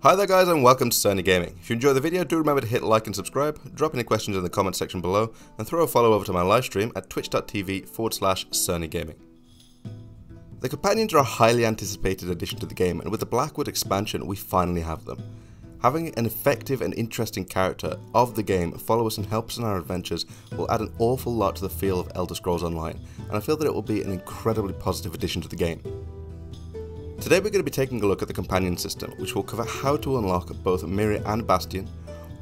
Hi there guys and welcome to Cerny Gaming. If you enjoyed the video, do remember to hit like and subscribe, drop any questions in the comment section below, and throw a follow over to my live stream at twitch.tv forward slash Gaming. The companions are a highly anticipated addition to the game, and with the Blackwood expansion, we finally have them. Having an effective and interesting character of the game follow us and help us in our adventures will add an awful lot to the feel of Elder Scrolls Online, and I feel that it will be an incredibly positive addition to the game. Today we're going to be taking a look at the companion system, which will cover how to unlock both Mirri and Bastion,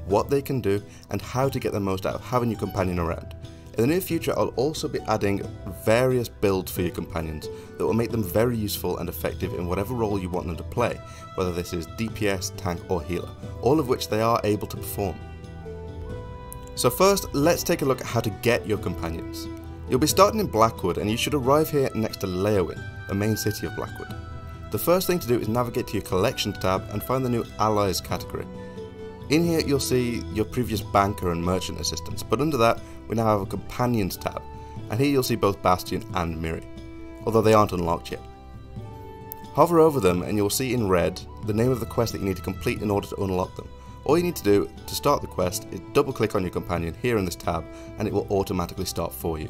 what they can do, and how to get the most out of having your companion around. In the near future I'll also be adding various builds for your companions that will make them very useful and effective in whatever role you want them to play, whether this is DPS, tank or healer, all of which they are able to perform. So first, let's take a look at how to get your companions. You'll be starting in Blackwood and you should arrive here next to Leyawiin, the main city of Blackwood. The first thing to do is navigate to your collections tab and find the new allies category. In here you'll see your previous banker and merchant assistants, but under that we now have a companions tab, and here you'll see both Bastion and Mirri, although they aren't unlocked yet. Hover over them and you'll see in red the name of the quest that you need to complete in order to unlock them. All you need to do to start the quest is double click on your companion here in this tab and it will automatically start for you.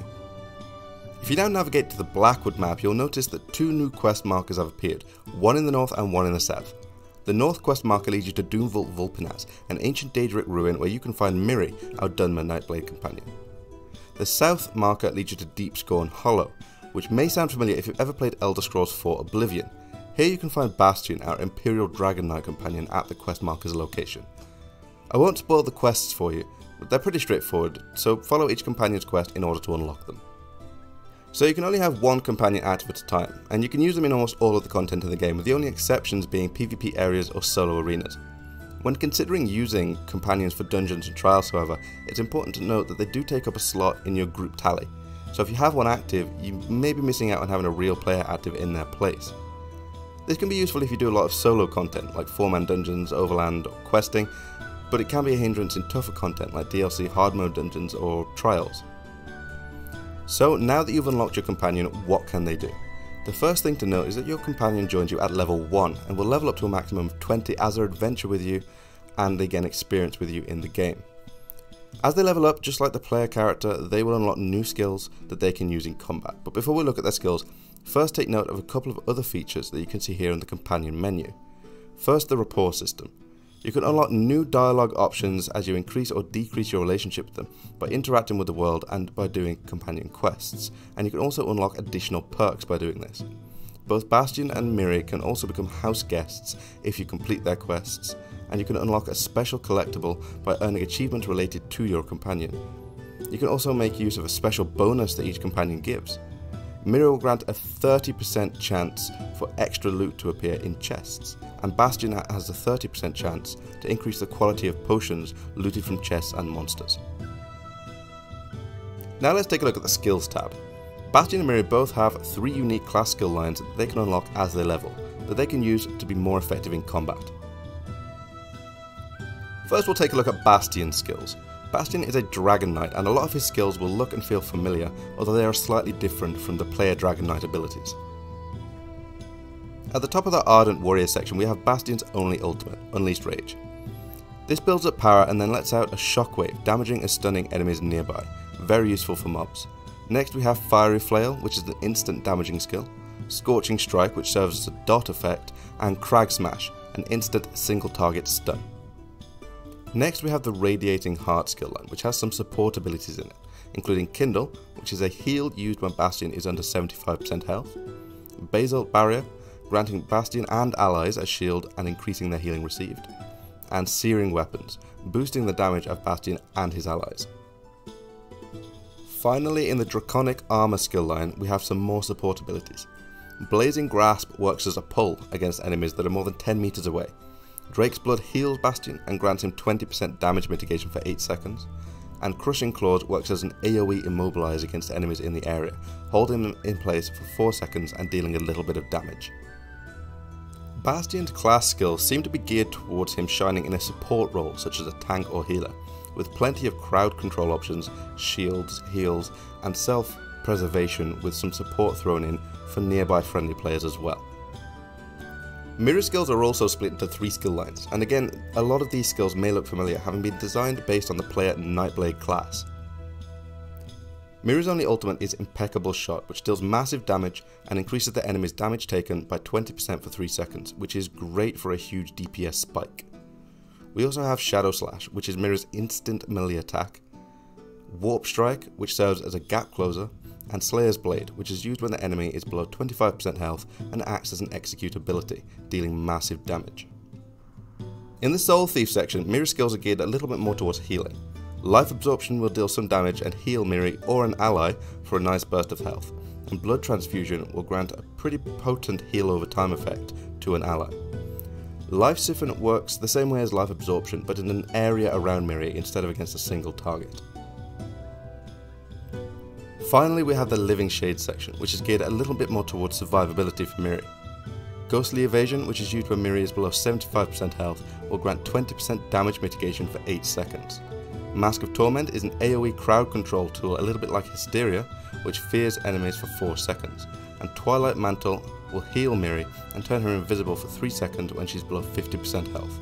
If you now navigate to the Blackwood map, you'll notice that two new quest markers have appeared, one in the north and one in the south. The north quest marker leads you to Doomvault Vulpinaz, an ancient Daedric ruin where you can find Mirri, our Dunmer Nightblade companion. The south marker leads you to Deepscorn Hollow, which may sound familiar if you've ever played Elder Scrolls 4 Oblivion. Here you can find Bastion, our Imperial Dragon Knight companion at the quest marker's location. I won't spoil the quests for you, but they're pretty straightforward, so follow each companion's quest in order to unlock them. So you can only have one companion active at a time, and you can use them in almost all of the content in the game, with the only exceptions being PvP areas or solo arenas. When considering using companions for dungeons and trials however, it's important to note that they do take up a slot in your group tally, so if you have one active, you may be missing out on having a real player active in their place. This can be useful if you do a lot of solo content like 4-man dungeons, overland, or questing, but it can be a hindrance in tougher content like DLC hard mode dungeons or trials. So now that you've unlocked your companion, what can they do? The first thing to note is that your companion joins you at level 1 and will level up to a maximum of 20 as they adventure with you and they gain experience with you in the game. As they level up, just like the player character, they will unlock new skills that they can use in combat. But before we look at their skills, first take note of a couple of other features that you can see here in the companion menu. First, the rapport system. You can unlock new dialogue options as you increase or decrease your relationship with them by interacting with the world and by doing companion quests, and you can also unlock additional perks by doing this. Both Bastion and Mirri can also become house guests if you complete their quests, and you can unlock a special collectible by earning achievements related to your companion. You can also make use of a special bonus that each companion gives. Mirri will grant a 30% chance for extra loot to appear in chests, and Bastion has a 30% chance to increase the quality of potions looted from chests and monsters. Now let's take a look at the skills tab. Bastion and Mirri both have three unique class skill lines that they can unlock as they level, that they can use to be more effective in combat. First we'll take a look at Bastion's skills. Bastion is a Dragon Knight and a lot of his skills will look and feel familiar, although they are slightly different from the player Dragon Knight abilities. At the top of the Ardent Warrior section we have Bastion's only ultimate, Unleashed Rage. This builds up power and then lets out a shockwave, damaging and stunning enemies nearby, very useful for mobs. Next we have Fiery Flail, which is an instant damaging skill, Scorching Strike, which serves as a dot effect, and Crag Smash, an instant single target stun. Next we have the Radiating Heart skill line, which has some support abilities in it, including Kindle, which is a heal used when Bastion is under 75% health, Basalt Barrier, granting Bastion and allies a shield and increasing their healing received, and Searing Weapons, boosting the damage of Bastion and his allies. Finally, in the Draconic Armor skill line, we have some more support abilities. Blazing Grasp works as a pull against enemies that are more than 10 meters away. Drake's Blood heals Bastion and grants him 20% damage mitigation for 8 seconds. And Crushing Claws works as an AoE immobilize against enemies in the area, holding them in place for 4 seconds and dealing a little bit of damage. Bastion's class skills seem to be geared towards him shining in a support role such as a tank or healer, with plenty of crowd control options, shields, heals, and self preservation with some support thrown in for nearby friendly players as well. Mirri skills are also split into three skill lines, and again, a lot of these skills may look familiar having been designed based on the player Nightblade class. Mirri's only ultimate is Impeccable Shot, which deals massive damage and increases the enemy's damage taken by 20% for 3 seconds, which is great for a huge DPS spike. We also have Shadow Slash, which is Mirri's instant melee attack, Warp Strike, which serves as a gap closer, and Slayer's Blade, which is used when the enemy is below 25% health and acts as an execute ability, dealing massive damage. In the Soul Thief section, Mirri skills are geared a little bit more towards healing. Life Absorption will deal some damage and heal Mirri or an ally for a nice burst of health, and Blood Transfusion will grant a pretty potent heal over time effect to an ally. Life Siphon works the same way as Life Absorption, but in an area around Mirri instead of against a single target. Finally, we have the Living Shade section, which is geared a little bit more towards survivability for Mirri. Ghostly Evasion, which is used when Mirri is below 75% health, will grant 20% damage mitigation for 8 seconds. Mask of Torment is an AoE crowd control tool a little bit like Hysteria, which fears enemies for 4 seconds, and Twilight Mantle will heal Mirri and turn her invisible for 3 seconds when she's below 50% health.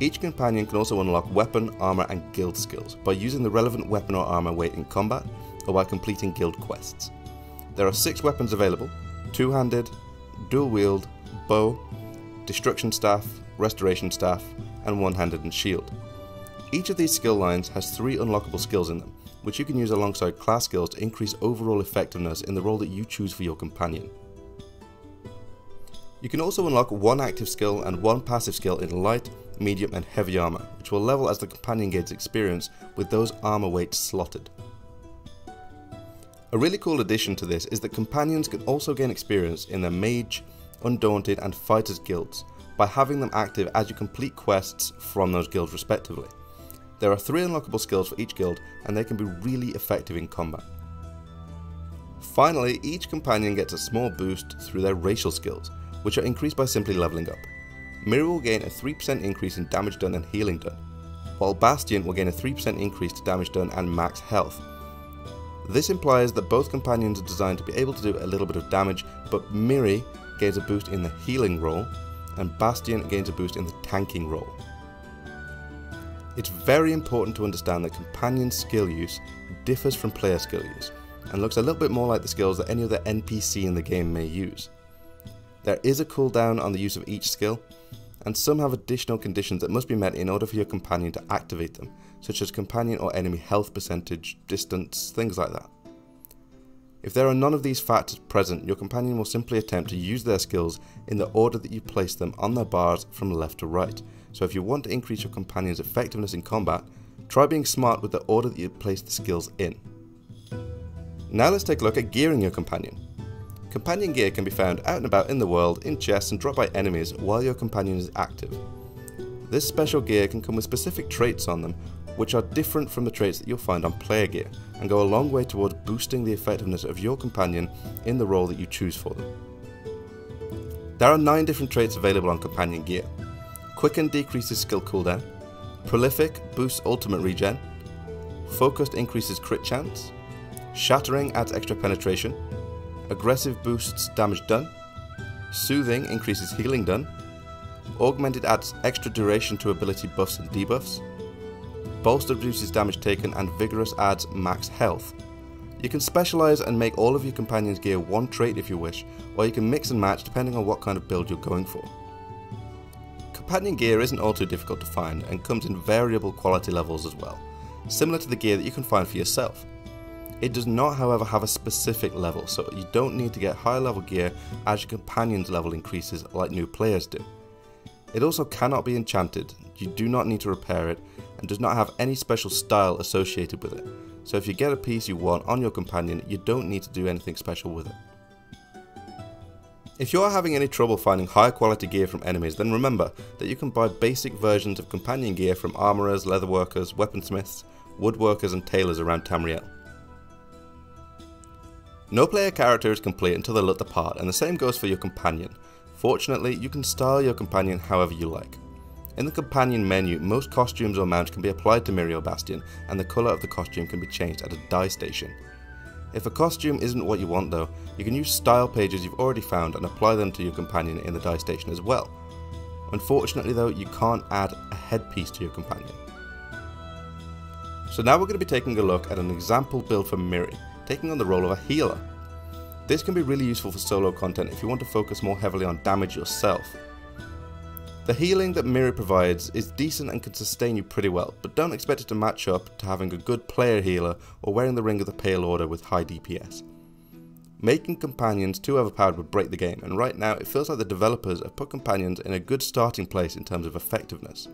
Each companion can also unlock weapon, armor, and guild skills by using the relevant weapon or armor weight in combat or by completing guild quests. There are six weapons available two handed, dual wield, bow, destruction staff, restoration staff, and one handed and shield. Each of these skill lines has three unlockable skills in them, which you can use alongside class skills to increase overall effectiveness in the role that you choose for your companion. You can also unlock one active skill and one passive skill in light, medium and heavy armor, which will level as the companion gains experience with those armor weights slotted. A really cool addition to this is that companions can also gain experience in their mage, undaunted and fighters guilds by having them active as you complete quests from those guilds respectively. There are three unlockable skills for each guild and they can be really effective in combat. Finally, each companion gets a small boost through their racial skills, which are increased by simply leveling up. Mirri will gain a 3% increase in damage done and healing done, while Bastion will gain a 3% increase to damage done and max health. This implies that both companions are designed to be able to do a little bit of damage, but Mirri gains a boost in the healing role, and Bastion gains a boost in the tanking role. It's very important to understand that companion skill use differs from player skill use, and looks a little bit more like the skills that any other NPC in the game may use. There is a cooldown on the use of each skill, and some have additional conditions that must be met in order for your companion to activate them, such as companion or enemy health percentage, distance, things like that. If there are none of these factors present, your companion will simply attempt to use their skills in the order that you place them on their bars from left to right. So if you want to increase your companion's effectiveness in combat, try being smart with the order that you place the skills in. Now let's take a look at gearing your companion. Companion gear can be found out and about in the world, in chests and dropped by enemies while your companion is active. This special gear can come with specific traits on them, which are different from the traits that you'll find on player gear, and go a long way towards boosting the effectiveness of your companion in the role that you choose for them. There are 9 different traits available on companion gear. Quicken decreases skill cooldown, Prolific boosts ultimate regen, Focused increases crit chance, Shattering adds extra penetration, Aggressive boosts damage done. Soothing increases healing done. Augmented adds extra duration to ability buffs and debuffs. Bolster reduces damage taken and Vigorous adds max health. You can specialise and make all of your companion's gear one trait if you wish, or you can mix and match depending on what kind of build you're going for. Companion gear isn't all too difficult to find and comes in variable quality levels as well, similar to the gear that you can find for yourself. It does not however have a specific level, so you don't need to get high level gear as your companion's level increases like new players do. It also cannot be enchanted, you do not need to repair it, and does not have any special style associated with it, so if you get a piece you want on your companion, you don't need to do anything special with it. If you are having any trouble finding high quality gear from enemies, then remember that you can buy basic versions of companion gear from armourers, leatherworkers, weaponsmiths, woodworkers and tailors around Tamriel. No player character is complete until they look the part, and the same goes for your companion. Fortunately, you can style your companion however you like. In the companion menu, most costumes or mounts can be applied to Mirri Bastion, and the colour of the costume can be changed at a dye station. If a costume isn't what you want though, you can use style pages you've already found and apply them to your companion in the dye station as well. Unfortunately though, you can't add a headpiece to your companion. So now we're going to be taking a look at an example build for Mirri, taking on the role of a healer. This can be really useful for solo content if you want to focus more heavily on damage yourself. The healing that Mirri provides is decent and can sustain you pretty well, but don't expect it to match up to having a good player healer or wearing the Ring of the Pale Order with high DPS. Making companions too overpowered would break the game, and right now it feels like the developers have put companions in a good starting place in terms of effectiveness.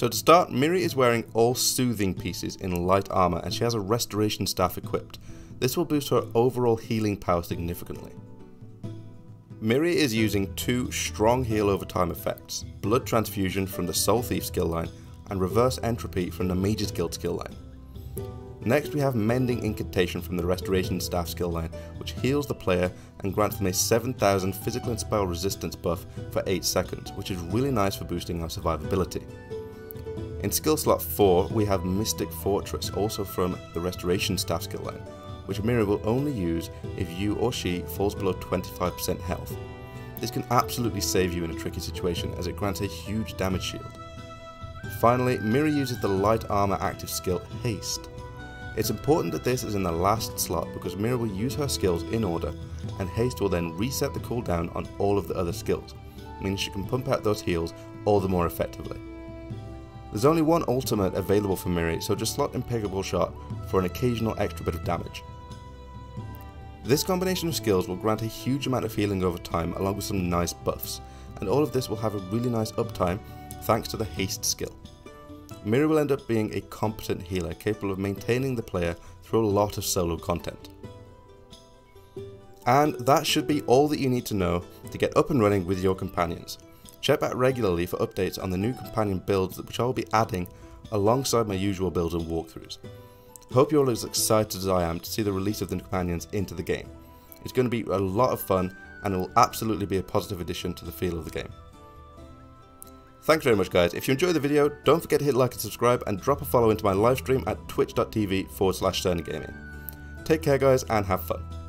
So to start, Mirri is wearing all soothing pieces in light armor and she has a restoration staff equipped. This will boost her overall healing power significantly. Mirri is using two strong heal over time effects, Blood Transfusion from the Soul Thief skill line and Reverse Entropy from the Mage's Guild skill line. Next we have Mending Incantation from the Restoration Staff skill line, which heals the player and grants them a 7000 physical and spell resistance buff for 8 seconds, which is really nice for boosting our survivability. In skill slot 4 we have Mystic Fortress, also from the Restoration Staff skill line, which Mirri will only use if you or she falls below 25% health. This can absolutely save you in a tricky situation as it grants a huge damage shield. Finally, Mirri uses the light armor active skill Haste. It's important that this is in the last slot because Mirri will use her skills in order and Haste will then reset the cooldown on all of the other skills, meaning she can pump out those heals all the more effectively. There's only one ultimate available for Mirri, so just slot Impeccable Shot for an occasional extra bit of damage. This combination of skills will grant a huge amount of healing over time along with some nice buffs, and all of this will have a really nice uptime thanks to the haste skill. Mirri will end up being a competent healer capable of maintaining the player through a lot of solo content. And that should be all that you need to know to get up and running with your companions. Check back regularly for updates on the new companion builds which I will be adding alongside my usual builds and walkthroughs. Hope you're all as excited as I am to see the release of the companions into the game. It's going to be a lot of fun and it will absolutely be a positive addition to the feel of the game. Thanks very much guys, if you enjoyed the video don't forget to hit like and subscribe and drop a follow into my live stream at twitch.tv forward slash Take care guys and have fun.